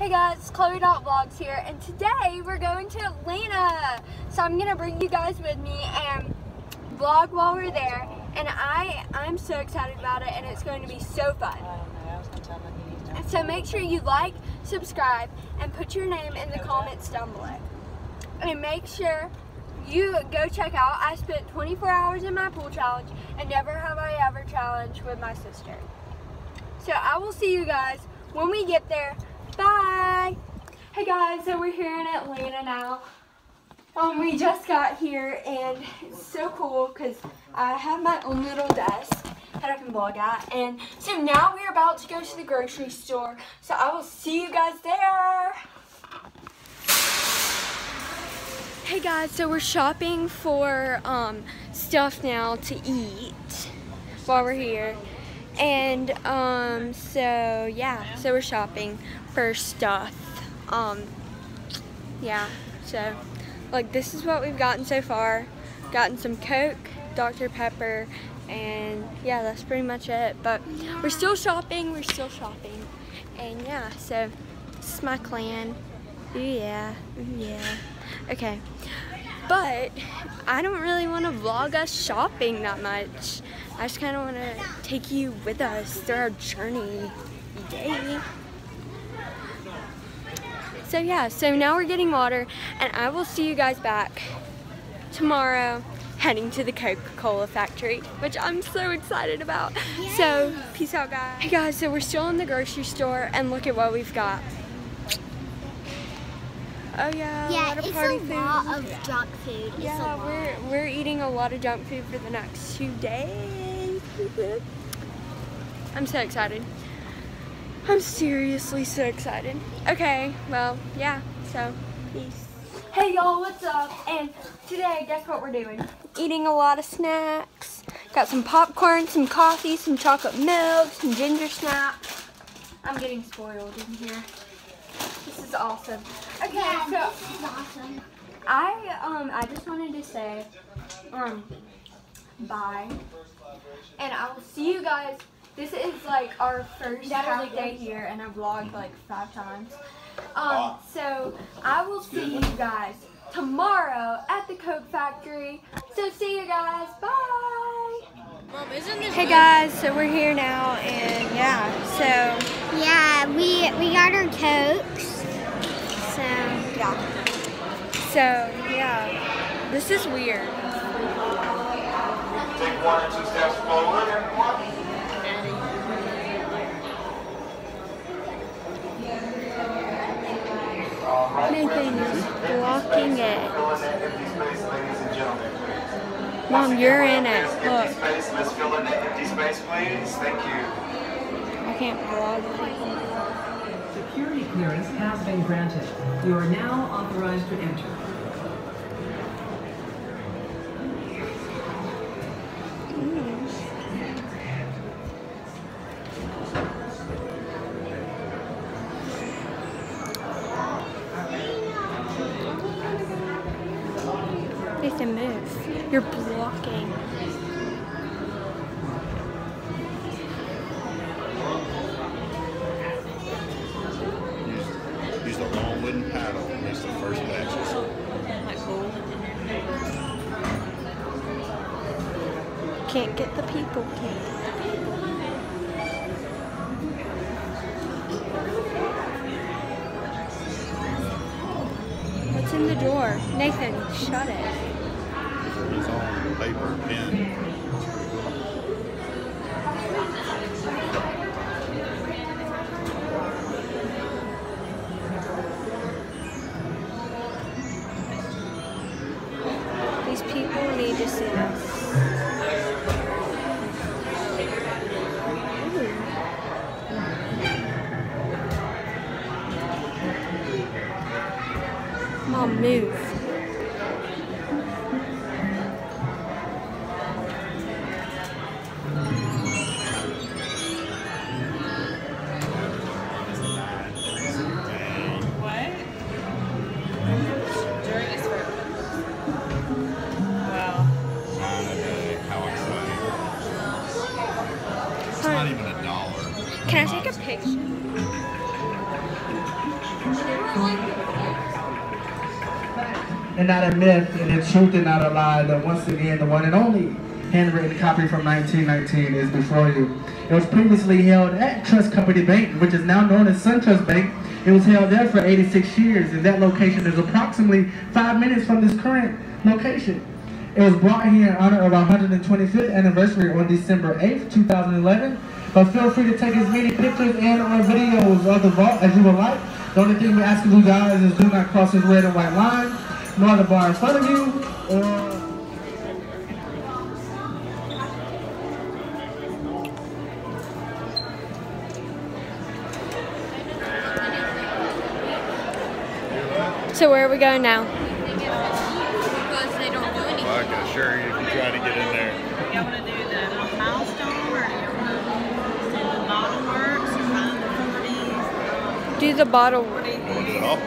Hey guys, it's Chloe Dot Vlogs here, and today we're going to Atlanta. So I'm gonna bring you guys with me and vlog while we're there. And I, I'm so excited about it, and it's going to be so fun. So make sure you like, subscribe, and put your name in the comments down below. And make sure you go check out. I spent 24 hours in my pool challenge, and never have I ever challenged with my sister. So I will see you guys when we get there. Bye. Hey guys, so we're here in Atlanta now. Um, we just got here and it's so cool because I have my own little desk that I can vlog at. And so now we're about to go to the grocery store. So I will see you guys there. Hey guys, so we're shopping for um, stuff now to eat while we're here. And um, so yeah, so we're shopping for stuff. Um, yeah, so like this is what we've gotten so far. Gotten some Coke, Dr. Pepper, and yeah, that's pretty much it. But we're still shopping, we're still shopping. And yeah, so this is my clan. Ooh yeah, ooh yeah. Okay, but I don't really want to vlog us shopping that much. I just kind of want to take you with us through our journey. Yay. So yeah, so now we're getting water and I will see you guys back tomorrow heading to the Coca-Cola factory, which I'm so excited about. Yay. So peace out guys. Hey guys, so we're still in the grocery store and look at what we've got. Oh yeah, yeah, a lot of it's party a food. lot of junk food. It's yeah, we're we're eating a lot of junk food for the next two days. I'm so excited. I'm seriously so excited. Okay, well, yeah, so peace. Hey y'all, what's up? And today, guess what we're doing? Eating a lot of snacks. Got some popcorn, some coffee, some chocolate milk, some ginger snaps. I'm getting spoiled in here. This is awesome. Okay, yeah, so this is awesome. I um I just wanted to say um bye. And I will see you guys this is like our first half day here, and I've vlogged like five times. Um, so I will see you guys tomorrow at the Coke factory. So see you guys. Bye. Mom, hey guys, so we're here now, and yeah, so yeah, we we got our cokes. So yeah. So yeah, this is weird. Take one or two steps forward, everyone. Nathan is blocking it. Mom, you're in it. Look. I can't vlog. Security clearance has been granted. You are now authorized to enter. Nathan, move. You're blocking. Use, use the long wooden paddle and it's the first batches. Can't get the people. Can't get the people. What's in the door? Nathan, shut it. It's on paper, pen. These people need to see this. Mom, move. Can I take a picture? And not a myth, and in truth and not a lie, that once again, the one and only handwritten copy from 1919 is before you. It was previously held at Trust Company Bank, which is now known as SunTrust Bank. It was held there for 86 years, and that location is approximately five minutes from this current location. It was brought here in honor of our 125th anniversary on December 8th, 2011, but feel free to take as many pictures and or videos of the vault as you would like. The only thing we ask of you guys is do not cross this red and white line, nor the bar in front of you, or So where are we going now? Because they don't do anything. I can assure you, if you try to get in there, You want to do the milestone or you want to do the bottle works or find the 40s? Do the bottle. What do you want to think? do it all.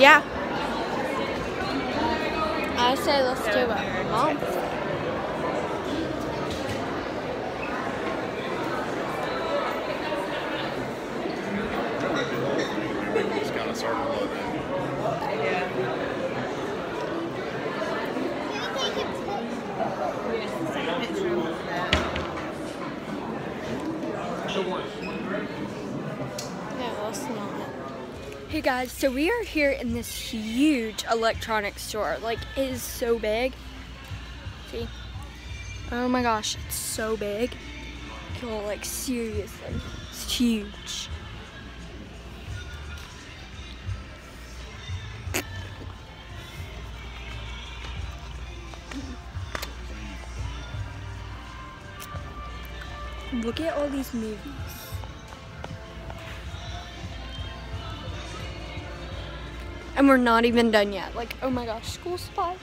Yeah. I say let's do it. Mom. It's kind of circle of it. No, let's not. Hey guys, so we are here in this huge electronics store. Like, it is so big. See? Oh my gosh, it's so big. Cool, like, seriously. It's huge. Look at all these movies. And we're not even done yet. Like, oh my gosh, school supplies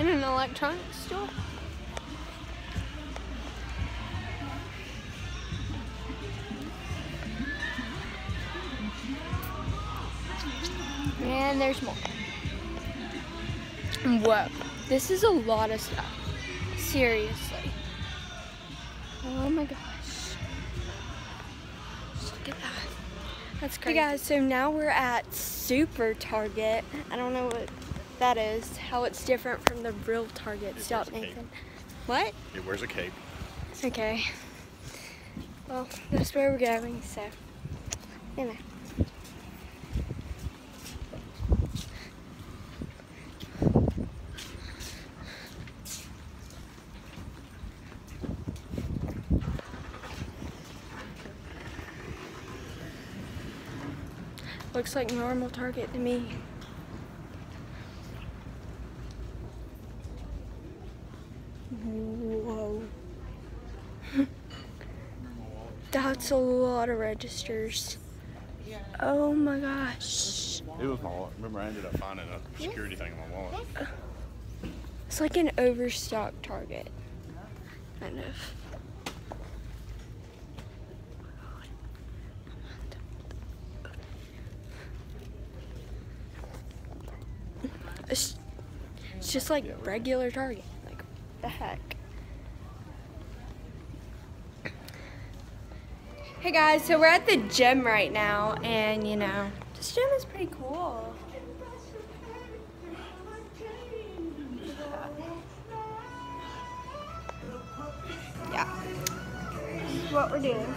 in an electronics store. And there's more. Whoa, this is a lot of stuff. Seriously. Oh my gosh. Just look at that. That's crazy. Hey guys, so now we're at Super Target. I don't know what that is, how it's different from the real Target. Stop, a cape. Nathan. What? It wears a cape. Okay. Well, that's where we're going, so, you know. Looks like normal Target to me. Whoa. That's a lot of registers. Oh my gosh. It was my wallet. Remember, I ended up finding a security thing in my wallet. It's like an overstocked Target. Kind of. It's, it's just like regular Target. Like, the heck? Hey guys, so we're at the gym right now, and you know, this gym is pretty cool. Yeah. What we're doing.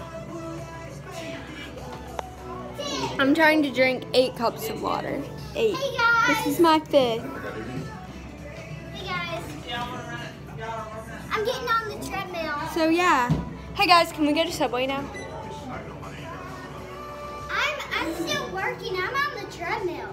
I'm trying to drink eight cups of water. Eight. Hey guys. This is my fifth. I'm getting on the treadmill. So yeah. Hey guys, can we go to Subway now? I'm I'm still working. I'm on the treadmill.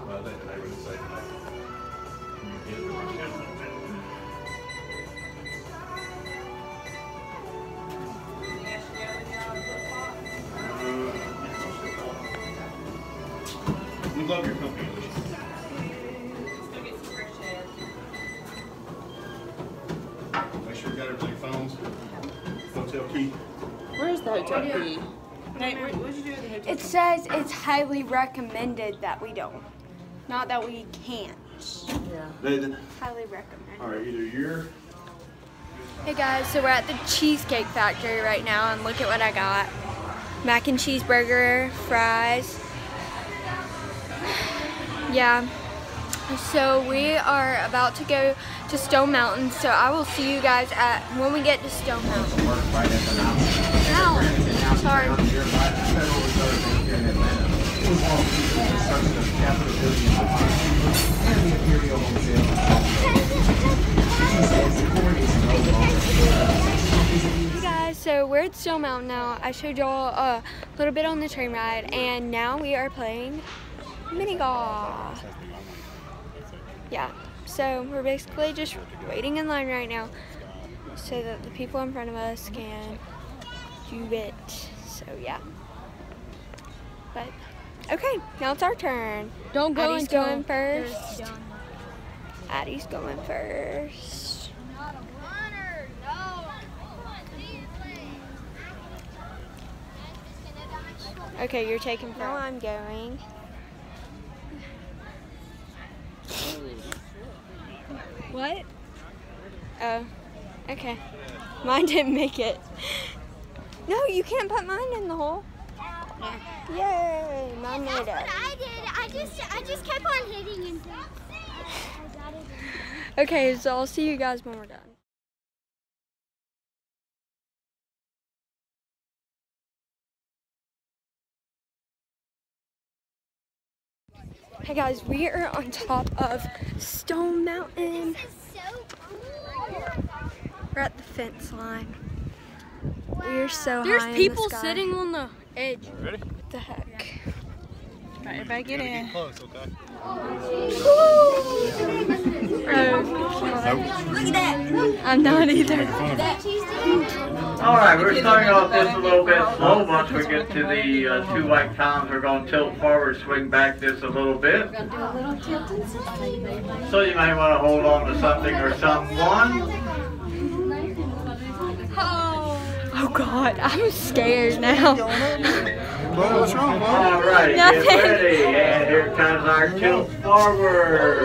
We love your company, Where's the hotel key? Nate, what what'd you do at the? It says it's highly recommended that we don't. Not that we can't. Yeah. Nathan. Highly recommended. All right, either you're Hey guys, so we're at the Cheesecake Factory right now and look at what I got. Mac and cheese burger, fries. yeah. So we are about to go to Stone Mountain. So I will see you guys at when we get to Stone Mountain. Hey guys, so we're at Stone Mountain now. I showed y'all a little bit on the train ride, and now we are playing mini golf. Yeah, so we're basically just waiting in line right now so that the people in front of us can do it. So yeah. But okay, now it's our turn. Don't go Addie's until going first. done. Addie's going first. Okay, you're taking first. Now I'm going. What? Oh, okay. Mine didn't make it. No, you can't put mine in the hole. Yay, mine made it. I did. I just, I just kept on hitting until I got it. Okay, so I'll see you guys when we're done. Hey guys, we are on top of Stone Mountain. We're at the fence line. We're so There's high people in the sky. sitting on the edge. Ready? What the heck? Right, everybody get in. Close, okay? look at that I'm not either. All right, we're starting off this a little bit slow. Once we get to the uh, two white towns, we're going to tilt forward, swing back this a little bit. So you might want to hold on to something or someone. Oh God, I'm scared now. Well, what's wrong, All right, get Nothing. ready, and here comes our tilt forward.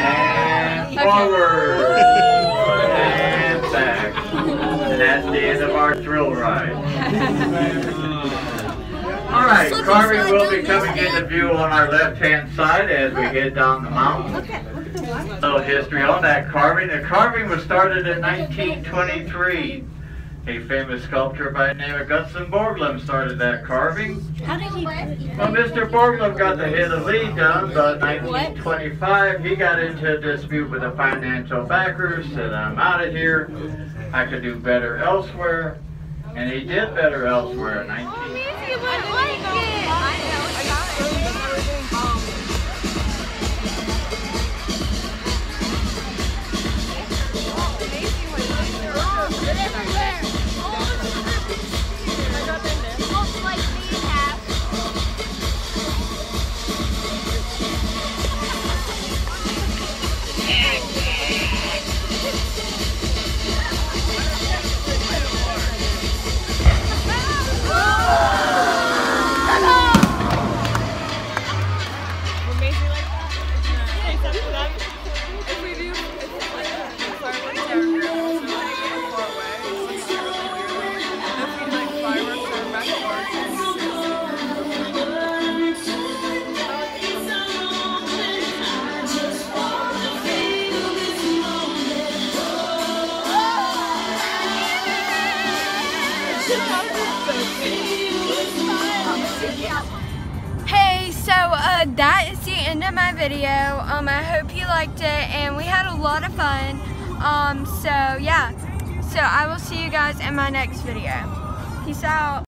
And back. And forward. And back. And that's the end of our thrill ride. All right, carving will be coming into view on our left-hand side as we head down the mountain. A little history on that carving. The carving was started in 1923. A famous sculptor by the name of Gutzon Borglum started that carving. How did he? Well, Mr. Borglum got the head of Lee done, but in 1925 he got into a dispute with the financial backers, said, I'm out of here, I could do better elsewhere, and he did better elsewhere in 19... Hey, Um, I hope you liked it, and we had a lot of fun. Um, so yeah, so I will see you guys in my next video. Peace out.